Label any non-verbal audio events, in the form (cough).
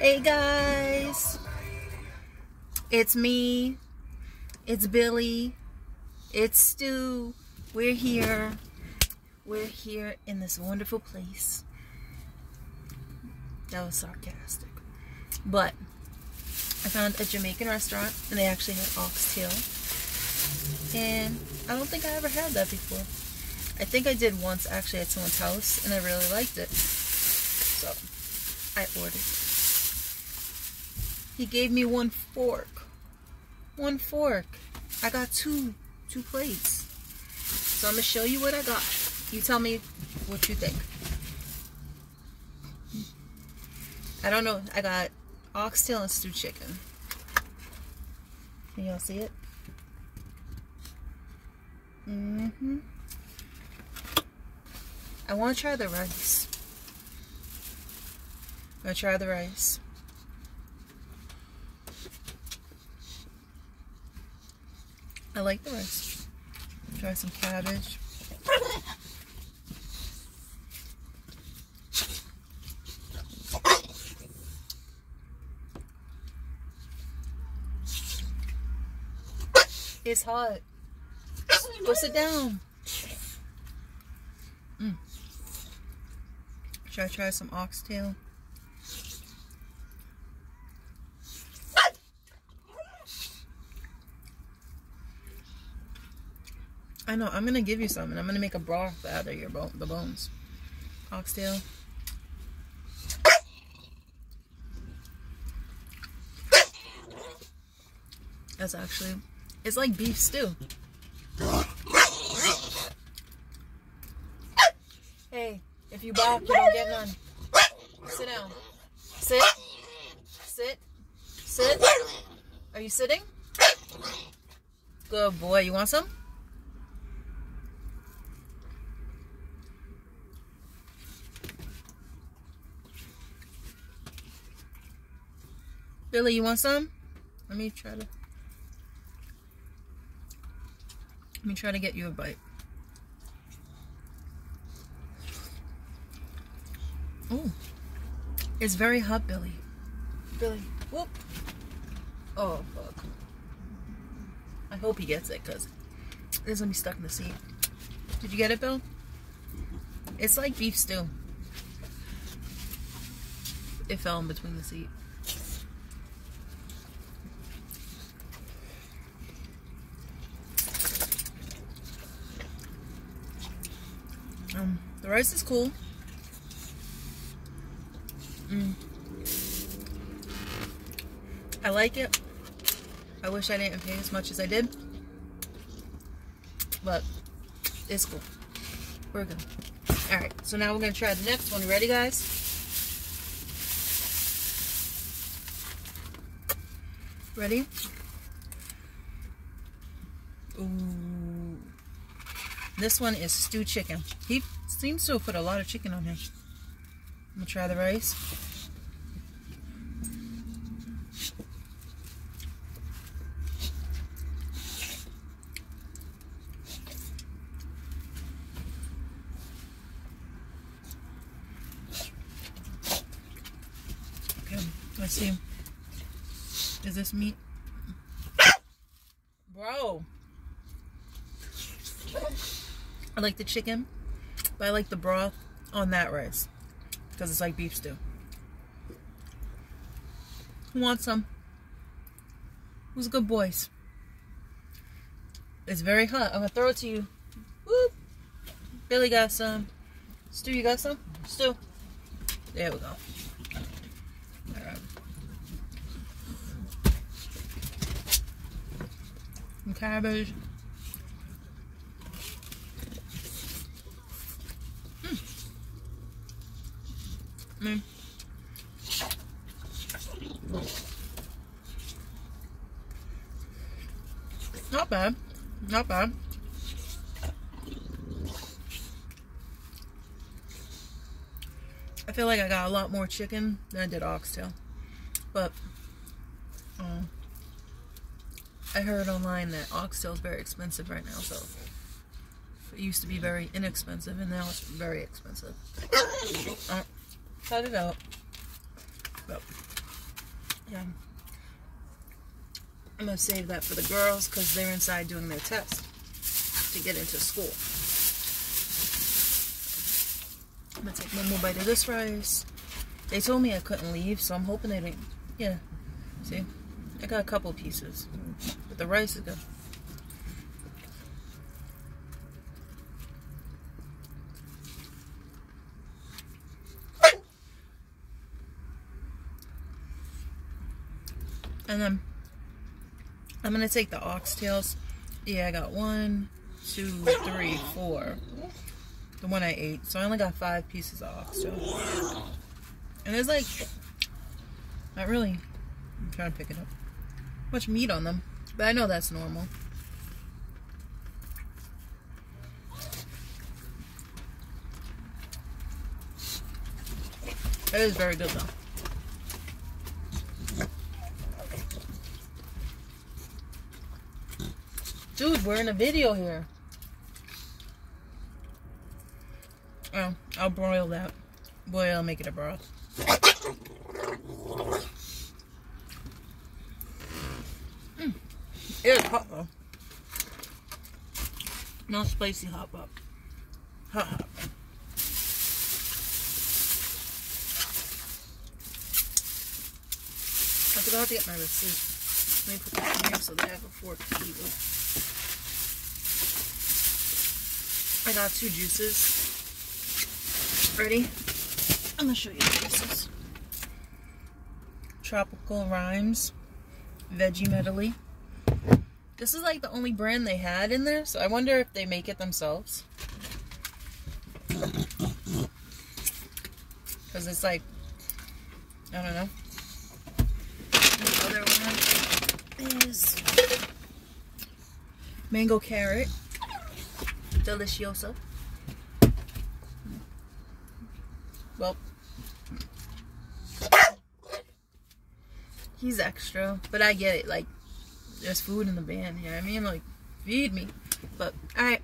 Hey guys, it's me, it's Billy, it's Stu. We're here. We're here in this wonderful place. That was sarcastic. But I found a Jamaican restaurant and they actually had oxtail. And I don't think I ever had that before. I think I did once actually at someone's house and I really liked it. So I ordered. He gave me one fork. One fork. I got two two plates. So I'm gonna show you what I got. You tell me what you think. I don't know. I got oxtail and stewed chicken. Can y'all see it? Mm-hmm. I want to try the rice. I'm going to try the rice. I like the rice. Try some cabbage. It's hot. Go sit down. Mm. Should I try some oxtail? I know. I'm gonna give you some, and I'm gonna make a broth out of your bone, the bones. Oxtail. That's actually, it's like beef stew. Hey, if you bark, you don't get none. Sit down. Sit. Sit. Sit. Are you sitting? Good boy. You want some? Billy, you want some? Let me try to... Let me try to get you a bite. Oh, it's very hot, Billy. Billy, whoop. Oh, fuck. I hope he gets it, because it's going to be stuck in the seat. Did you get it, Bill? It's like beef stew. It fell in between the seat. Um, the rice is cool. Mm. I like it. I wish I didn't pay as much as I did. But it's cool. We're good. Alright, so now we're going to try the next one. Ready, guys? Ready? Ooh. This one is stewed chicken. He seems to have put a lot of chicken on here. I'm gonna try the rice. Okay, let's see. Is this meat? Bro. I like the chicken, but I like the broth on that rice because it's like beef stew. Who wants some? Who's a good boys? It's very hot. I'm gonna throw it to you. Whoop. Billy got some. Stu, you got some? Stu. There we go. Cabbage. Mm. Not bad. Not bad. I feel like I got a lot more chicken than I did oxtail. But um, I heard online that oxtail is very expensive right now, so it used to be very inexpensive and now it's very expensive. (coughs) Uh, cut it out. But Yeah. I'm gonna save that for the girls because they're inside doing their test to get into school. I'm gonna take one more bite of this rice. They told me I couldn't leave, so I'm hoping they didn't. Yeah. See? I got a couple pieces. But the rice is good. And then I'm gonna take the oxtails. Yeah, I got one, two, three, four. The one I ate. So I only got five pieces of oxtail. And there's like not really I'm trying to pick it up. Much meat on them. But I know that's normal. It is very good though. Dude, we're in a video here. Oh, I'll broil that. Boy, I'll make it a broth. Mm. It's hot though. No spicy hot, but hot hot. I forgot to get my receipt. Let me put that in here so that I have a fork to eat with. I got two juices. Ready? I'm gonna show you the juices. Tropical Rhythms, Veggie Medley. This is like the only brand they had in there, so I wonder if they make it themselves. Because it's like, I don't know. The other one is Mango Carrot delicioso. Well, he's extra, but I get it. Like, there's food in the know what I mean? Like, feed me. But, alright.